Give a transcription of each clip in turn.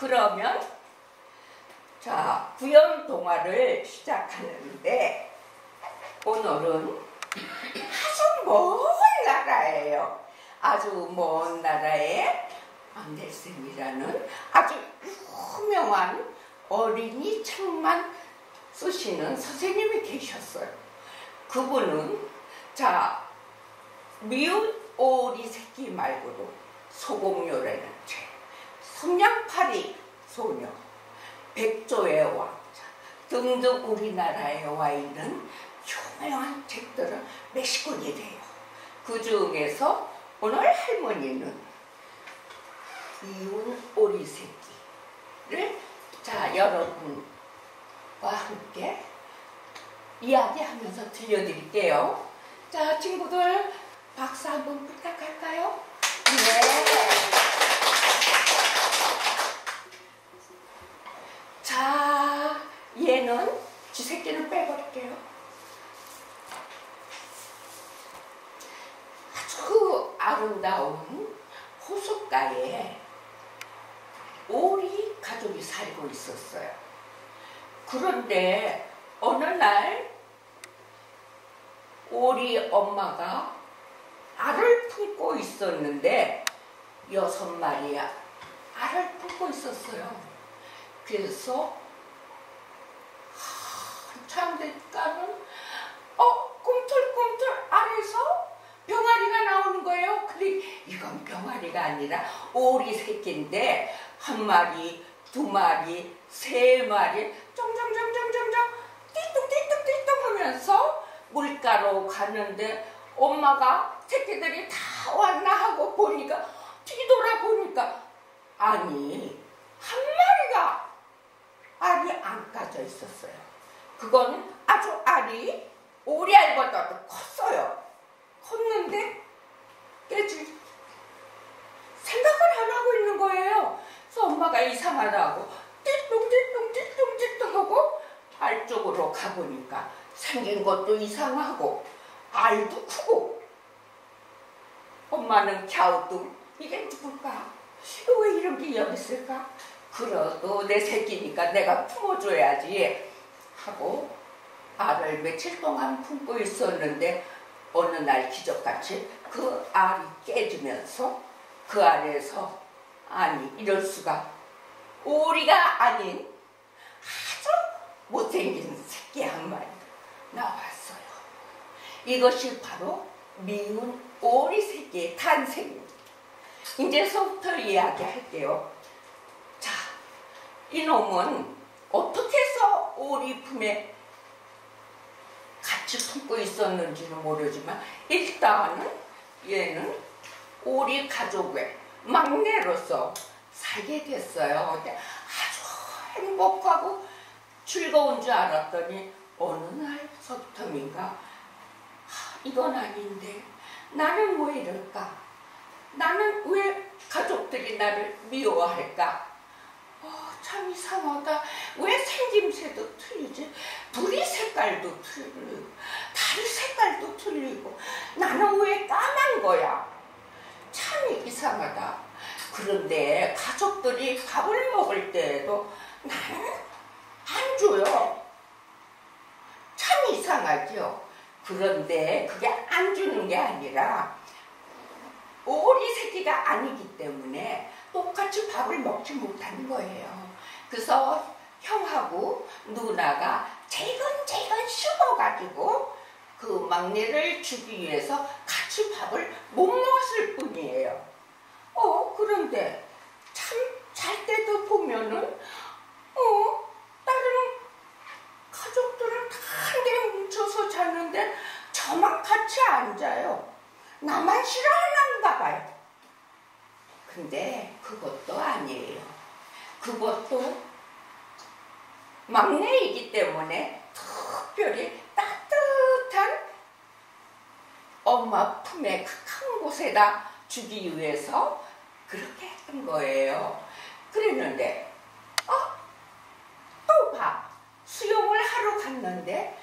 그러면 자 구연 동화를 시작하는데 오늘은 아주 먼 나라예요. 아주 먼 나라에 안델슨이라는 아주 유명한 어린이 책만 쓰시는 선생님이 계셨어요. 그분은 자 미운 오리 새끼 말고도 소공요래는 책, 성냥팔이 소녀, 백조의 왕자 등등 우리나라에 와 있는 유명한 책들은 몇십 권이 돼요. 그 중에서 오늘 할머니는 미운 오리 새끼를 자 여러분과 함께 이야기하면서 들려드릴게요. 자 친구들 박수 한번 부탁할까요? 네. 쥐 새끼는 빼버릴게요. 아주 아름다운 호숫가에 오리 가족이 살고 있었어요. 그런데 어느 날 오리 엄마가 알을 품고 있었는데 여섯 마리야 알을 품고 있었어요. 그래서 한참 됐다는 어 꿈틀꿈틀 알에서 병아리가 나오는 거예요. 근데 이건 병아리가 아니라 오리 새끼인데 한 마리, 두 마리, 세 마리 점점점점점점 띠뚱띠뚱띠뚱 하면서 물가로 가는데 엄마가 새끼들이 다 왔나 하고 보니까 뒤돌아 보니까 아니 한 마리가 알이 안 까져 있었어요. 그건 아주 알이 오리 알보다도 컸어요. 컸는데 깨질 생각을 안 하고 있는 거예요. 그래서 엄마가 이상하다고 띠뚱띠뚱띠뚱띠뚱 하고 알 쪽으로 가보니까 생긴 것도 이상하고 알도 크고 엄마는 갸우뚱 이게 누굴까? 왜 이런 게 여기 있을까? 그래도 내 새끼니까 내가 품어줘야지 하고 알을 며칠 동안 품고 있었는데 어느 날 기적같이 그 알이 깨지면서 그 안에서 아니 이럴 수가 오리가 아닌 아주 못생긴 새끼 한 마리 나왔어요. 이것이 바로 미운 오리 새끼의 탄생입니다. 이제서부터 이야기할게요. 자, 이놈은 어떻게 해서 오리 품에 같이 품고 있었는지는 모르지만 일단은 얘는 오리 가족의 막내로서 살게 됐어요. 아주 행복하고 즐거운 줄 알았더니 어느 날서부터인가 이건 아닌데 나는 왜 이럴까? 나는 왜 가족들이 나를 미워할까? 어, 참 이상하다. 왜 생김새도 틀리지? 부리 색깔도 틀리고, 다리 색깔도 틀리고, 나는 왜 까만 거야? 참 이상하다. 그런데 가족들이 밥을 먹을 때에도 나는 안 줘요. 참 이상하죠? 그런데 그게 안 주는 게 아니라 오리 새끼가 아니기 때문에 똑같이 밥을 먹지 못하는 거예요. 그래서 형하고 누나가 재근재근 씹어가지고 그 막내를 주기 위해서 같이 밥을 못 먹었을 뿐이에요. 어, 그런데 참 잘 때도 보면은, 어, 다른 가족들은 다 한데 뭉쳐서 자는데 저만 같이 앉아요. 나만 싫어하는가 봐요. 근데 그것도 아니에요. 그것도 막내이기 때문에 특별히 따뜻한 엄마 품에 가까운 곳에다 주기 위해서 그렇게 했던 거예요. 그랬는데, 어? 또 봐. 수영을 하러 갔는데,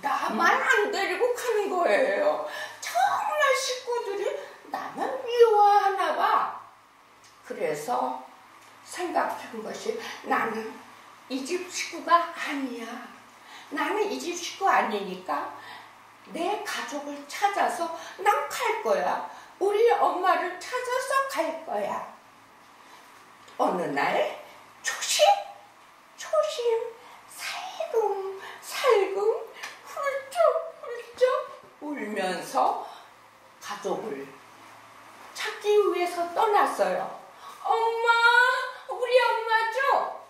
나만 안 데리고 가는 거예요. 정말 식구들이 나만 미워하나 봐. 그래서 생각한 것이 나는 이 집 식구가 아니야. 나는 이 집 식구 아니니까 내 가족을 찾아서 난 갈 거야. 우리 엄마를 찾아서 갈 거야. 어느 날 조심 조심 살금 살금 훌쩍 훌쩍 울면서 가족을 찾기 위해서 떠났어요. 엄마, 우리 엄마죠?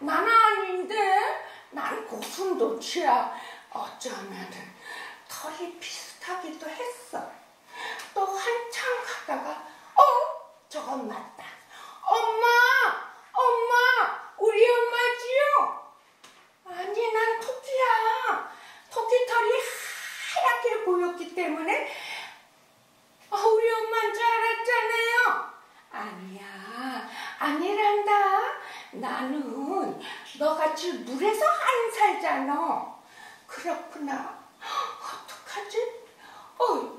나는 아닌데, 난 고슴도치야. 어쩌면은 털이 비슷하기도 했어. 또 한참 가다가, 어? 저건 맞다. 엄마! 엄마! 우리 엄마지요? 아니, 난 토끼야. 토끼 털이 하얗게 보였기 때문에 아, 우리 엄마인 줄 알았잖아요. 아니야, 아니란다. 나는 너같이 물에서 안 살잖아. 그렇구나. 어떡하지? 어,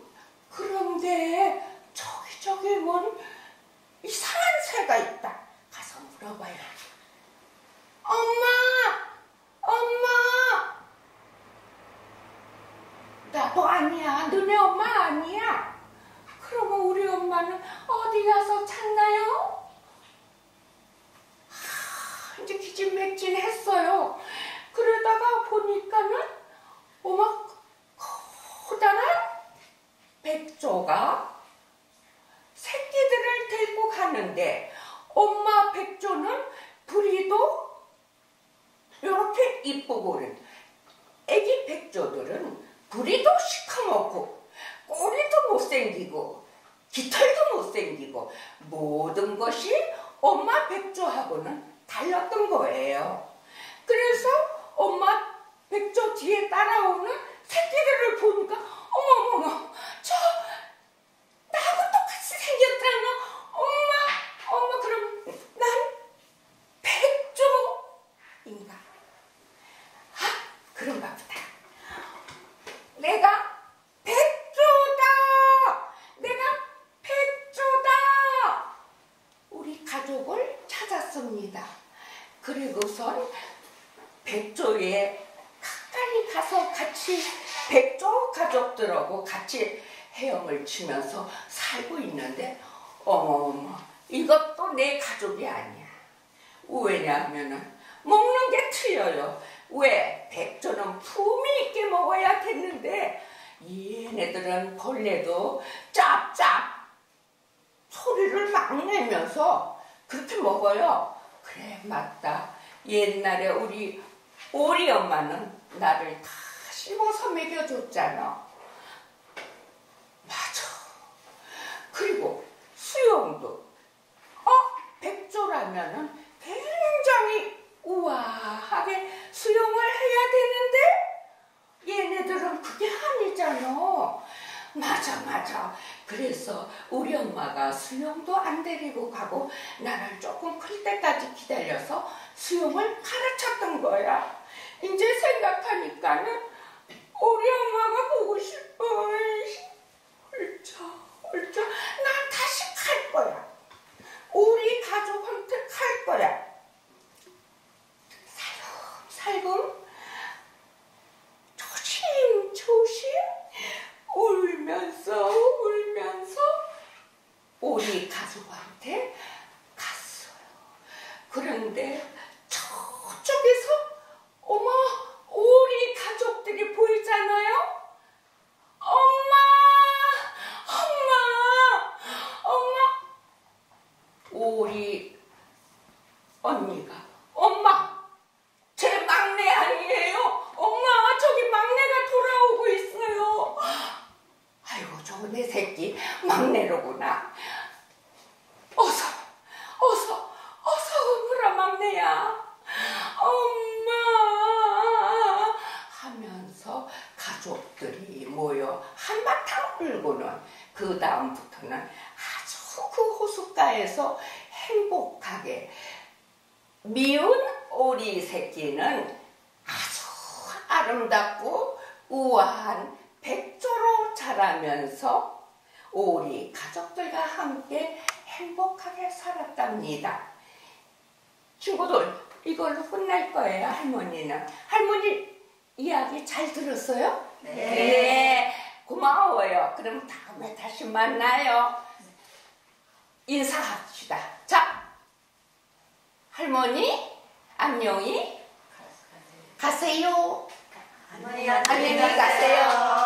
그런데 뭔 이상한 새가 있다. 가서 물어봐야지. 엄마, 엄마. 나도 아니야. 너네 엄마 아니야. 그러면 우리 엄마는 어디 가서 찾나요? 하, 이제 기진맥진했어요. 그러다가 보니까는 어마 커다란 백조가 새끼 들을 데리고 가는데 엄마 백조는 부리도 이렇게 이쁘고는 애기 백조들은 부리도 시커멓고 꼬리도 못생기고 깃털도 못생기고 모든 것이 엄마 백조하고는 달랐던 거예요. 그래서 엄마 백조 뒤에 따라오는 새끼들을 보니까 어머머머 저 나하고 똑같이 생겼잖아 엄마 엄마 그럼 난 백조인가 아 그런가 보다 내가 백조다 내가 백조다 우리 가족을 찾았습니다. 그리고선 백조에 가까이 가서 같이 백조 가족들하고 같이 헤엄을 치면서 살고 있는데 어머어머 이것도 내 가족이 아니야. 왜냐하면은 먹는 게 틀려요. 왜? 백조는 품이 있게 먹어야 됐는데 얘네들은 벌레도 짭짭 소리를 막 내면서 그렇게 먹어요 그래 맞다 옛날에 우리 오리 엄마는 나를 다 씹어서 먹여줬잖아. 맞아. 그리고 수영도 어 백조라면은 굉장히 우아하게 수영을 해야 되는데 얘네들은 그게 아니잖아. 맞아 맞아. 그래서 우리 엄마가 수영도 안 데리고 가고 나를 조금 클 때까지 기다려서 수영을 가르쳤던 거야. 이제 생각하니까는 우리 엄마가 보고 싶어. 옳죠, 옳죠. 난 다시 갈 거야. 우리 가족한테 갈 거야. 살금살금 조심 조심 울면서 울면서 우리 가족한테 갔어요. 그런데 저쪽에서 어머 우리 가족들이 보이잖아요. 엄마, 엄마, 엄마. 우리 언니가 엄마 제 막내 아니에요. 엄마 저기 막내가 돌아오고 있어요. 아이고 저 내 새끼 막내로구나. 어서 어서 어서 오너라 막내야. 엄마 하면서 가족들이 모여 한바탕 울고는 그 다음부터는 그 호숫가에서 행복하게 미운 오리 새끼는 아주 아름답고 우아한 백조로 자라면서 오리 가족들과 함께 행복하게 살았답니다. 친구들 이걸로 끝날 거예요 할머니는 할머니 이야기 잘 들었어요? 네. 고마워요. 그럼 다음에 다시 만나요. 인사합시다. 자, 할머니, 안녕히 가세요. 할머니 안녕히 가세요.